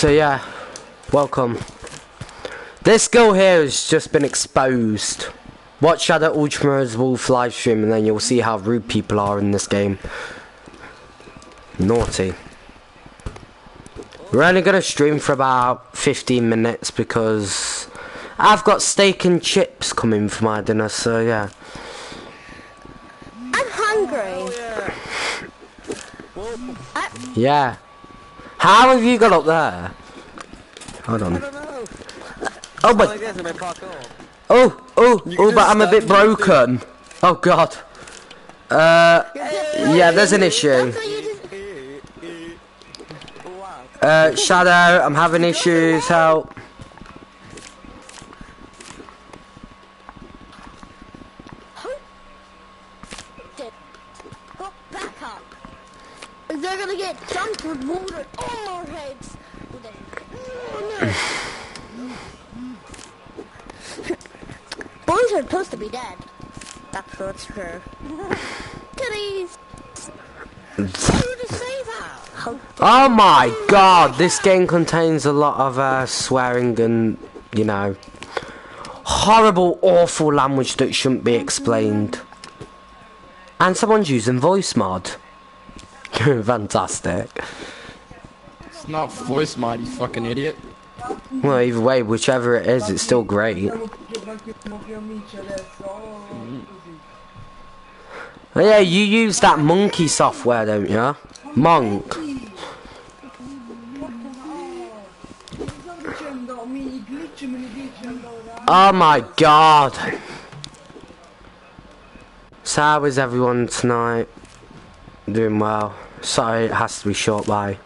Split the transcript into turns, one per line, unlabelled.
So yeah, welcome. This girl here has just been exposed. Watch Shadow Ultramar's Wolf live stream and then you'll see how rude people are in this game. Naughty. We're only gonna stream for about 15 minutes because I've got steak and chips coming for my dinner, so yeah.
I'm hungry.
Yeah. How have you got up there? Hold on. Oh, but
Like this and I park off.
oh, oh, oh, but I'm a bit broken. Oh God. Uh, yeah, there's an issue.
That's what you just-
Wow.
Uh, Shadow, I'm having issues. Help.
They're gonna get dunked with water on our heads. Boys are supposed to be dead. That's what's true. Kitties.
Oh my God, this game contains a lot of uh, swearing and you know horrible, awful language that shouldn't be explained. And someone's using voice mod. Fantastic.
It's not voice mod, you fucking idiot.
Well, either way, whichever it is, it's still great. Oh, yeah, you use that monkey software, don't you? Monk. Oh my god. So how is everyone tonight? Doing well. Sorry, it has to be short by.